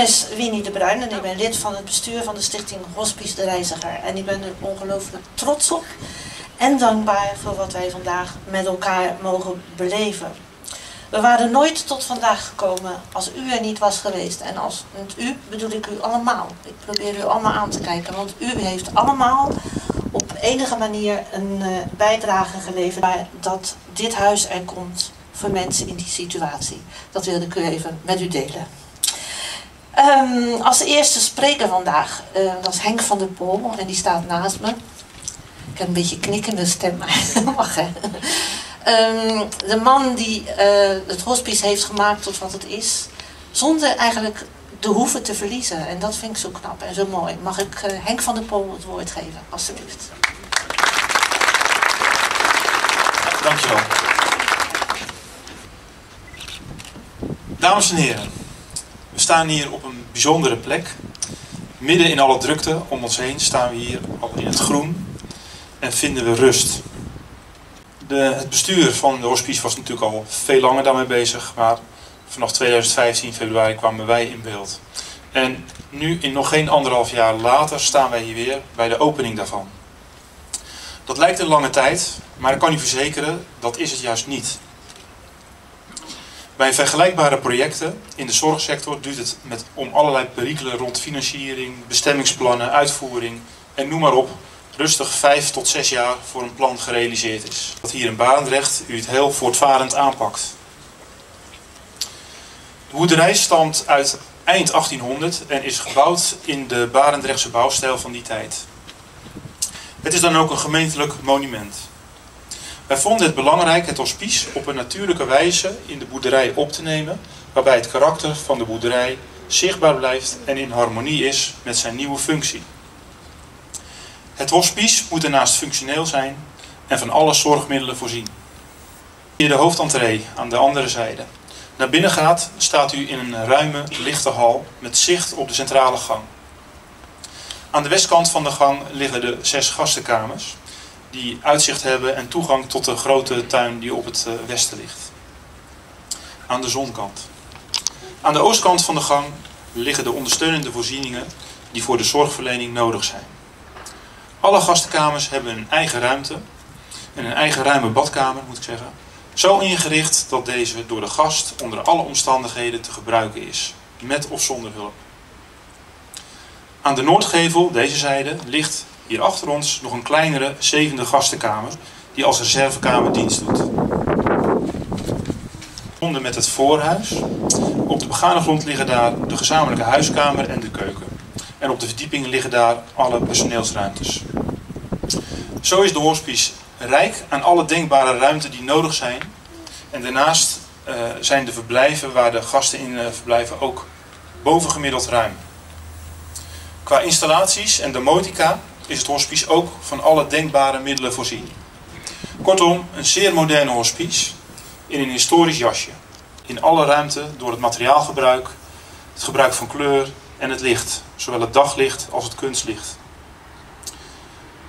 is Winnie de Bruin en ik ben lid van het bestuur van de stichting Hospice de Reiziger. En ik ben er ongelooflijk trots op en dankbaar voor wat wij vandaag met elkaar mogen beleven. We waren nooit tot vandaag gekomen als u er niet was geweest. En als u bedoel ik u allemaal. Ik probeer u allemaal aan te kijken, want u heeft allemaal op enige manier een uh, bijdrage geleverd naar dat dit huis er komt voor mensen in die situatie. Dat wilde ik u even met u delen. Um, als eerste spreker vandaag, uh, dat is Henk van der Pol en die staat naast me. Ik heb een beetje knikkende stem, maar mag hè. Um, de man die uh, het hospice heeft gemaakt tot wat het is, zonder eigenlijk de hoeven te verliezen. En dat vind ik zo knap en zo mooi. Mag ik uh, Henk van der Pol het woord geven, alstublieft. Dankjewel. Dames en heren, staan hier op een bijzondere plek. Midden in alle drukte om ons heen staan we hier al in het groen en vinden we rust. De, het bestuur van de hospice was natuurlijk al veel langer daarmee bezig, maar vanaf 2015 februari kwamen wij in beeld. En nu, in nog geen anderhalf jaar later, staan wij hier weer bij de opening daarvan. Dat lijkt een lange tijd, maar ik kan u verzekeren, dat is het juist niet. Bij vergelijkbare projecten in de zorgsector duurt het met, om allerlei perikelen rond financiering, bestemmingsplannen, uitvoering en noem maar op, rustig vijf tot zes jaar voor een plan gerealiseerd is. Dat hier in Barendrecht u het heel voortvarend aanpakt. De boerderij stamt uit eind 1800 en is gebouwd in de Barendrechtse bouwstijl van die tijd. Het is dan ook een gemeentelijk monument. Wij vonden het belangrijk het hospice op een natuurlijke wijze in de boerderij op te nemen, waarbij het karakter van de boerderij zichtbaar blijft en in harmonie is met zijn nieuwe functie. Het hospice moet daarnaast functioneel zijn en van alle zorgmiddelen voorzien. Hier de hoofdentree aan de andere zijde. Naar binnen gaat staat u in een ruime, lichte hal met zicht op de centrale gang. Aan de westkant van de gang liggen de zes gastenkamers die uitzicht hebben en toegang tot de grote tuin die op het westen ligt. Aan de zonkant. Aan de oostkant van de gang liggen de ondersteunende voorzieningen die voor de zorgverlening nodig zijn. Alle gastenkamers hebben een eigen ruimte en een eigen ruime badkamer, moet ik zeggen. Zo ingericht dat deze door de gast onder alle omstandigheden te gebruiken is, met of zonder hulp. Aan de noordgevel, deze zijde, ligt hier achter ons nog een kleinere zevende gastenkamer die als reservekamer dienst doet. Onder met het voorhuis. Op de begane grond liggen daar de gezamenlijke huiskamer en de keuken. En op de verdieping liggen daar alle personeelsruimtes. Zo is de hospice rijk aan alle denkbare ruimten die nodig zijn. En daarnaast uh, zijn de verblijven waar de gasten in uh, verblijven ook bovengemiddeld ruim. Qua installaties en domotica is het hospice ook van alle denkbare middelen voorzien. Kortom, een zeer moderne hospice in een historisch jasje. In alle ruimte door het materiaalgebruik, het gebruik van kleur en het licht. Zowel het daglicht als het kunstlicht.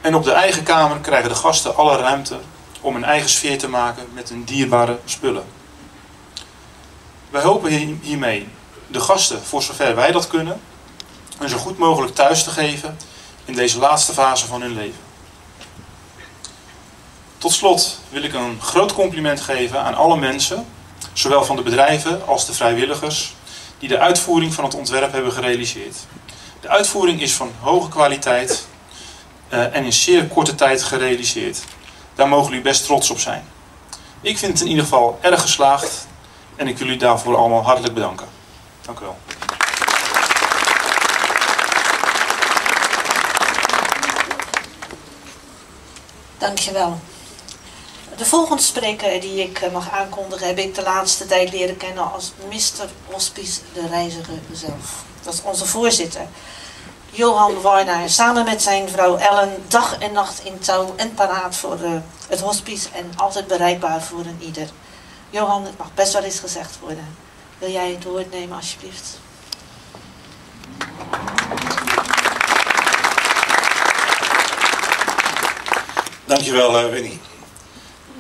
En op de eigen kamer krijgen de gasten alle ruimte om een eigen sfeer te maken met hun dierbare spullen. Wij hopen hiermee de gasten, voor zover wij dat kunnen, een zo goed mogelijk thuis te geven in deze laatste fase van hun leven. Tot slot wil ik een groot compliment geven aan alle mensen, zowel van de bedrijven als de vrijwilligers, die de uitvoering van het ontwerp hebben gerealiseerd. De uitvoering is van hoge kwaliteit uh, en in zeer korte tijd gerealiseerd. Daar mogen jullie best trots op zijn. Ik vind het in ieder geval erg geslaagd en ik wil jullie daarvoor allemaal hartelijk bedanken. Dank u wel. Dankjewel. De volgende spreker die ik mag aankondigen heb ik de laatste tijd leren kennen als Mr. Hospice de Reiziger zelf. Dat is onze voorzitter. Johan Warnaar samen met zijn vrouw Ellen dag en nacht in touw en paraat voor uh, het hospice en altijd bereikbaar voor een ieder. Johan, het mag best wel eens gezegd worden. Wil jij het woord nemen alsjeblieft? Dankjewel uh, Winnie.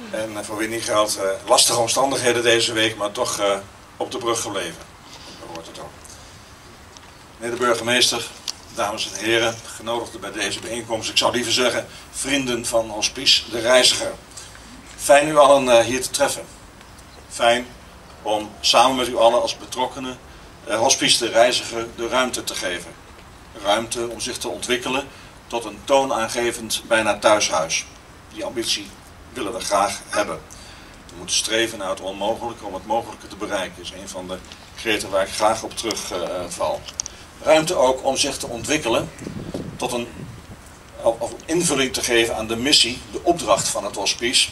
En uh, voor Winnie geldt uh, lastige omstandigheden deze week, maar toch op de brug gebleven. Zo hoort het ook. Meneer de burgemeester, dames en heren, genodigden bij deze bijeenkomst. Ik zou liever zeggen, vrienden van Hospice, de reiziger. Fijn u allen eh, hier te treffen. Fijn om samen met u allen als betrokkenen Hospice, de reiziger, de ruimte te geven. Ruimte om zich te ontwikkelen tot een toonaangevend bijna thuishuis. Die ambitie willen we graag hebben. We moeten streven naar het onmogelijke om het mogelijke te bereiken. is een van de kreten waar ik graag op terugval. Uh, Ruimte ook om zich te ontwikkelen tot een of invulling te geven aan de missie, de opdracht van het hospice,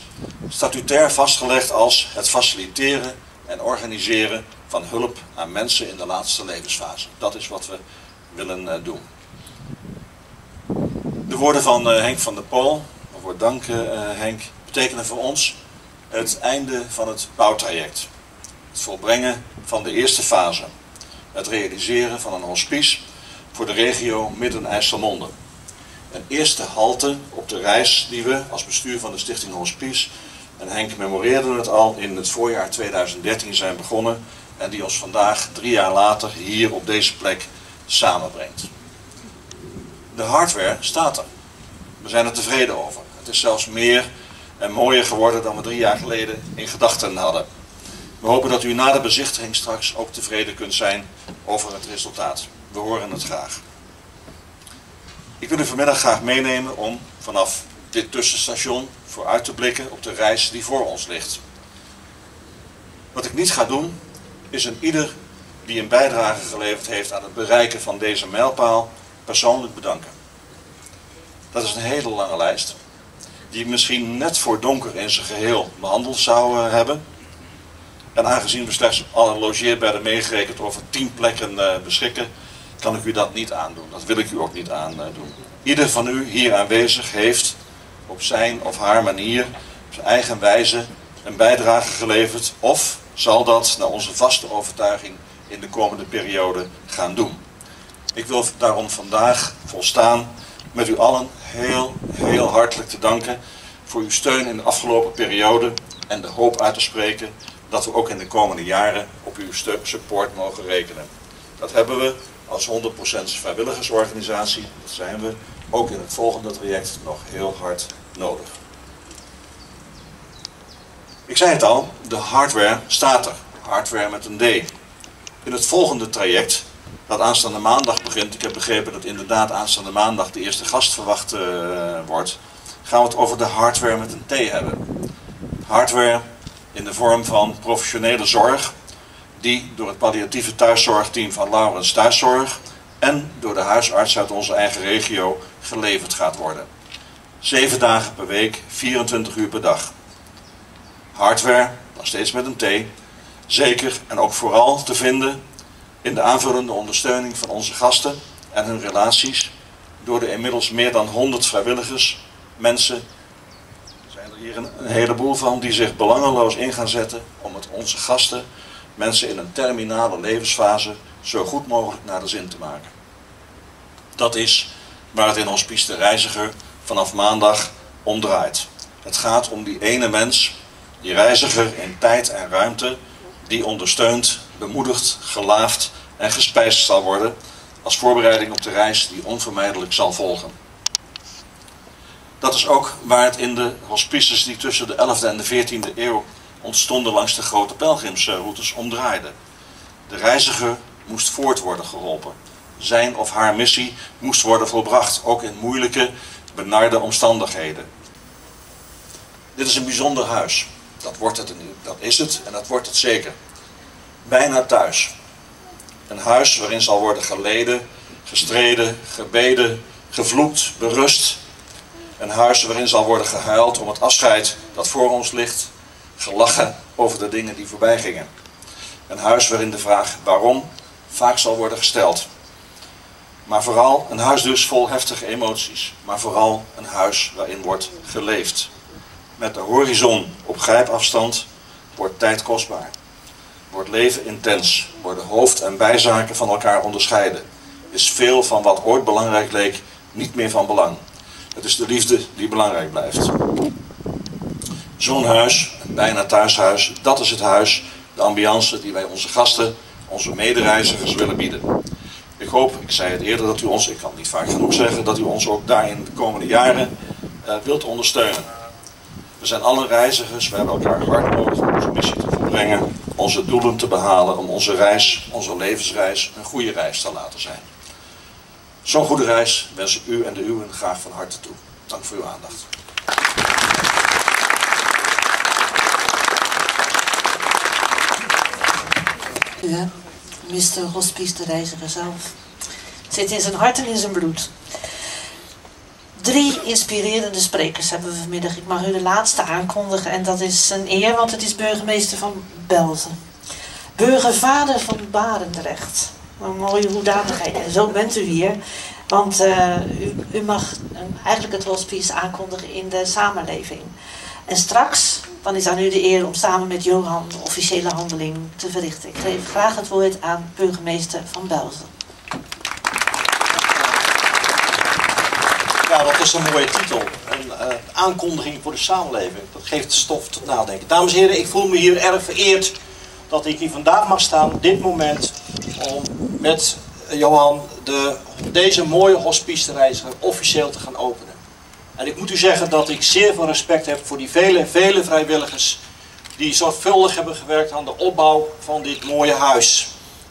statutair vastgelegd als het faciliteren en organiseren van hulp aan mensen in de laatste levensfase. Dat is wat we willen uh, doen. De woorden van uh, Henk van der Pool, waarvoor dank uh, Henk, betekenen voor ons het einde van het bouwtraject. Het volbrengen van de eerste fase. Het realiseren van een hospice voor de regio Midden-IJsselmonde. Een eerste halte op de reis die we als bestuur van de Stichting Hospice, en Henk memoreerde het al, in het voorjaar 2013 zijn begonnen en die ons vandaag, drie jaar later, hier op deze plek samenbrengt. De hardware staat er. We zijn er tevreden over. Is zelfs meer en mooier geworden dan we drie jaar geleden in gedachten hadden. We hopen dat u na de bezichtiging straks ook tevreden kunt zijn over het resultaat. We horen het graag. Ik wil u vanmiddag graag meenemen om vanaf dit tussenstation vooruit te blikken op de reis die voor ons ligt. Wat ik niet ga doen, is een ieder die een bijdrage geleverd heeft aan het bereiken van deze mijlpaal persoonlijk bedanken. Dat is een hele lange lijst, die misschien net voor donker in zijn geheel behandeld zou uh, hebben. En aangezien we slechts alle logeerbedden meegerekend over tien plekken uh, beschikken, kan ik u dat niet aandoen. Dat wil ik u ook niet aandoen. Ieder van u hier aanwezig heeft op zijn of haar manier, op zijn eigen wijze, een bijdrage geleverd of zal dat naar onze vaste overtuiging in de komende periode gaan doen. Ik wil daarom vandaag volstaan met u allen heel, heel hartelijk te danken voor uw steun in de afgelopen periode en de hoop uit te spreken dat we ook in de komende jaren op uw support mogen rekenen. Dat hebben we als 100% vrijwilligersorganisatie, dat zijn we, ook in het volgende traject nog heel hard nodig. Ik zei het al, de hardware staat er. Hardware met een D. In het volgende traject, dat aanstaande maandag begint, ik heb begrepen dat inderdaad aanstaande maandag de eerste gast verwacht uh, wordt, gaan we het over de hardware met een T hebben. Hardware in de vorm van professionele zorg, die door het palliatieve thuiszorgteam van Laurens Thuiszorg en door de huisarts uit onze eigen regio geleverd gaat worden. Zeven dagen per week, 24 uur per dag. Hardware, nog steeds met een T, zeker en ook vooral te vinden in de aanvullende ondersteuning van onze gasten en hun relaties door de inmiddels meer dan 100 vrijwilligers, mensen, zijn er hier een, een heleboel van, die zich belangeloos in gaan zetten om het onze gasten, mensen in een terminale levensfase, zo goed mogelijk naar de zin te maken. Dat is waar het in Hospice de Reiziger vanaf maandag om draait. Het gaat om die ene mens, die reiziger in tijd en ruimte, die ondersteund, bemoedigd, gelaafd en gespijsd zal worden als voorbereiding op de reis die onvermijdelijk zal volgen. Dat is ook waar het in de hospices die tussen de 11e en de 14e eeuw ontstonden langs de grote pelgrimsroutes om draaide. De reiziger moest voort worden geholpen. Zijn of haar missie moest worden volbracht, ook in moeilijke, benarde omstandigheden. Dit is een bijzonder huis. Dat, wordt het, dat is het en dat wordt het zeker. Bijna thuis. Een huis waarin zal worden geleden, gestreden, gebeden, gevloekt, berust. Een huis waarin zal worden gehuild om het afscheid dat voor ons ligt, gelachen over de dingen die voorbij gingen. Een huis waarin de vraag waarom vaak zal worden gesteld. Maar vooral een huis dus vol heftige emoties. Maar vooral een huis waarin wordt geleefd. Met de horizon op grijpafstand wordt tijd kostbaar. Wordt leven intens. Worden hoofd- en bijzaken van elkaar onderscheiden. Is veel van wat ooit belangrijk leek niet meer van belang. Het is de liefde die belangrijk blijft. Zo'n huis, een bijna thuishuis, dat is het huis, de ambiance die wij onze gasten, onze medereizigers willen bieden. Ik hoop, ik zei het eerder, dat u ons, ik kan niet vaak genoeg zeggen, dat u ons ook daarin de komende jaren uh, wilt ondersteunen. We zijn alle reizigers, we hebben elkaar hard nodig om onze missie te volbrengen, onze doelen te behalen, om onze reis, onze levensreis, een goede reis te laten zijn. Zo'n goede reis wens ik u en de uwen graag van harte toe. Dank voor uw aandacht. Ja, Mr. Hospice, de reiziger zelf. Zit in zijn hart en in zijn bloed. Drie inspirerende sprekers hebben we vanmiddag. Ik mag u de laatste aankondigen en dat is een eer, want het is burgemeester van Belzen. Burgervader van Barendrecht. Een mooie hoedanigheid. En zo bent u hier. Want uh, u, u, mag eigenlijk het hospice aankondigen in de samenleving. En straks, dan is aan u de eer om samen met Johan de officiële handeling te verrichten. Ik geef graag het woord aan burgemeester van Belzen. Ja, dat is een mooie titel. Een uh, aankondiging voor de samenleving. Dat geeft stof tot nadenken. Dames en heren, ik voel me hier erg vereerd dat ik hier vandaag mag staan, dit moment, om met Johan de, deze mooie hospice-reiziger officieel te gaan openen. En ik moet u zeggen dat ik zeer veel respect heb voor die vele, vele vrijwilligers die zorgvuldig hebben gewerkt aan de opbouw van dit mooie huis.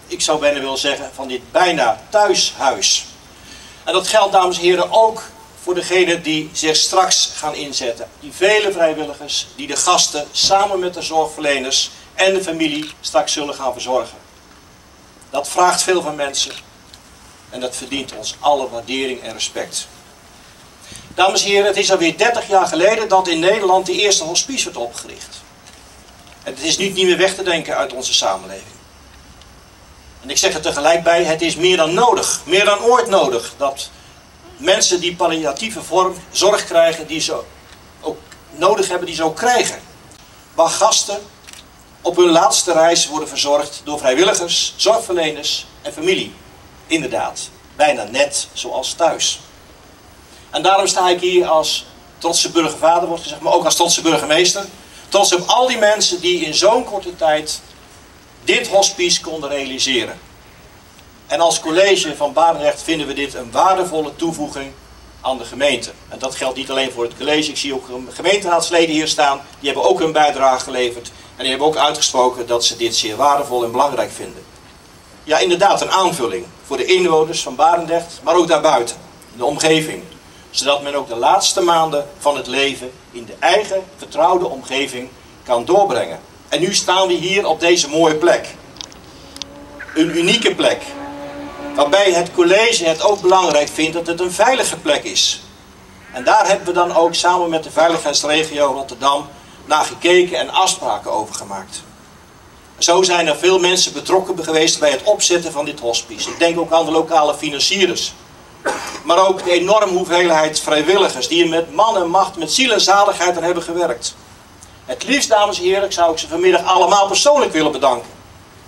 Ik zou bijna willen zeggen van dit bijna thuishuis. En dat geldt, dames en heren, ook voor degenen die zich straks gaan inzetten. Die vele vrijwilligers die de gasten samen met de zorgverleners en de familie straks zullen gaan verzorgen. Dat vraagt veel van mensen en dat verdient ons alle waardering en respect. Dames en heren, het is alweer 30 jaar geleden dat in Nederland de eerste hospice werd opgericht. En het is niet, niet meer weg te denken uit onze samenleving. En ik zeg er tegelijk bij, het is meer dan nodig, meer dan ooit nodig, dat mensen die palliatieve vorm, zorg krijgen, die ze ook nodig hebben, die ze ook krijgen. Waar gasten op hun laatste reis worden verzorgd door vrijwilligers, zorgverleners en familie. Inderdaad, bijna net zoals thuis. En daarom sta ik hier als trotse burgervader, wordt gezegd, maar ook als trotse burgemeester. Trots op al die mensen die in zo'n korte tijd dit hospice konden realiseren. En als college van Barendrecht vinden we dit een waardevolle toevoeging aan de gemeente. En dat geldt niet alleen voor het college. Ik zie ook gemeenteraadsleden hier staan. Die hebben ook hun bijdrage geleverd. En die hebben ook uitgesproken dat ze dit zeer waardevol en belangrijk vinden. Ja, inderdaad, een aanvulling voor de inwoners van Barendrecht, maar ook daarbuiten, de omgeving. Zodat men ook de laatste maanden van het leven in de eigen vertrouwde omgeving kan doorbrengen. En nu staan we hier op deze mooie plek. Een unieke plek. Waarbij het college het ook belangrijk vindt dat het een veilige plek is. En daar hebben we dan ook samen met de veiligheidsregio Rotterdam naar gekeken en afspraken over gemaakt. Zo zijn er veel mensen betrokken geweest bij het opzetten van dit hospice. Ik denk ook aan de lokale financiers. Maar ook de enorme hoeveelheid vrijwilligers die er met man en macht, met ziel en zaligheid aan hebben gewerkt. Het liefst, dames en heren, zou ik ze vanmiddag allemaal persoonlijk willen bedanken.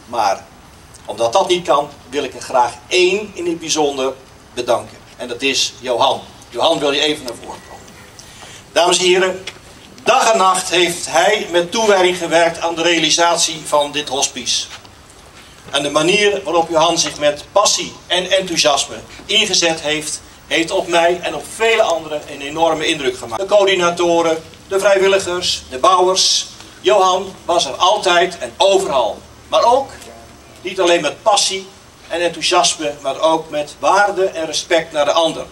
Maar omdat dat niet kan, wil ik er graag één in het bijzonder bedanken. En dat is Johan. Johan, wil je even naar voren komen? Dames en heren, Dag en nacht heeft hij met toewijding gewerkt aan de realisatie van dit hospice. En de manier waarop Johan zich met passie en enthousiasme ingezet heeft, heeft op mij en op vele anderen een enorme indruk gemaakt. De coördinatoren, de vrijwilligers, de bouwers. Johan was er altijd en overal. Maar ook, niet alleen met passie en enthousiasme, maar ook met waarde en respect naar de ander.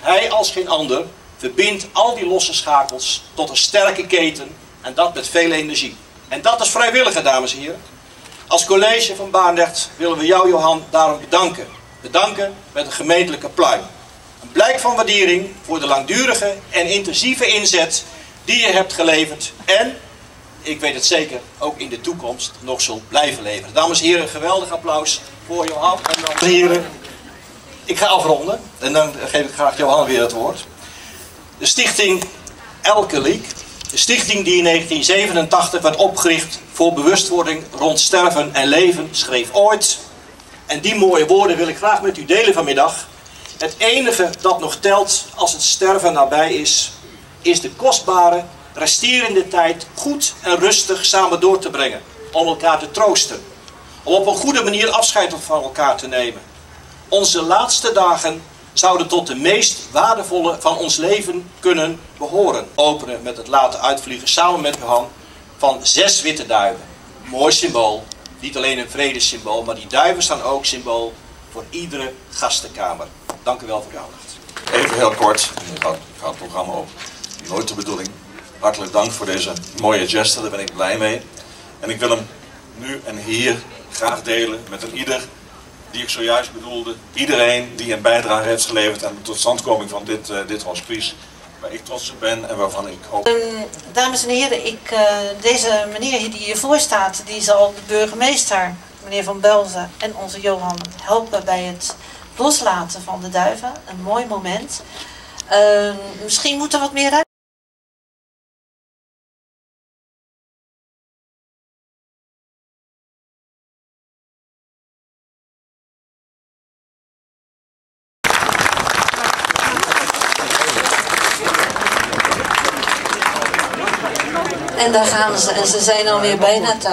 Hij als geen ander verbindt al die losse schakels tot een sterke keten en dat met veel energie. En dat is vrijwillige, dames en heren. Als college van Baanrecht willen we jou, Johan, daarom bedanken. Bedanken met een gemeentelijke pluim. Een blijk van waardering voor de langdurige en intensieve inzet die je hebt geleverd en, ik weet het zeker, ook in de toekomst nog zult blijven leveren. Dames en heren, een geweldig applaus voor Johan. En en heren, ik ga afronden en dan geef ik graag Johan weer het woord. De stichting Elke Leek, de stichting die in 1987 werd opgericht voor bewustwording rond sterven en leven, schreef ooit, en die mooie woorden wil ik graag met u delen vanmiddag. Het enige dat nog telt als het sterven nabij is, is de kostbare, resterende tijd goed en rustig samen door te brengen. Om elkaar te troosten. Om op een goede manier afscheid van elkaar te nemen. Onze laatste dagen zouden tot de meest waardevolle van ons leven kunnen behoren. Openen met het laten uitvliegen samen met Johan van zes witte duiven. Mooi symbool. Niet alleen een vredessymbool, maar die duiven staan ook symbool voor iedere gastenkamer. Dank u wel voor uw aandacht. Even heel kort, ik ga, het programma op. Nooit de bedoeling. Hartelijk dank voor deze mooie geste, daar ben ik blij mee. En ik wil hem nu en hier graag delen met een ieder die ik zojuist bedoelde. Iedereen die een bijdrage heeft geleverd aan de totstandkoming van dit, uh, dit hospice. Waar ik trots op ben en waarvan ik hoop... Um, dames en heren, ik, uh, deze meneer die hiervoor staat, die zal de burgemeester, meneer Van Belzen en onze Johan helpen bij het loslaten van de duiven. Een mooi moment. Uh, misschien moet er wat meer uit. Daar gaan ze. En ze zijn alweer bijna thuis.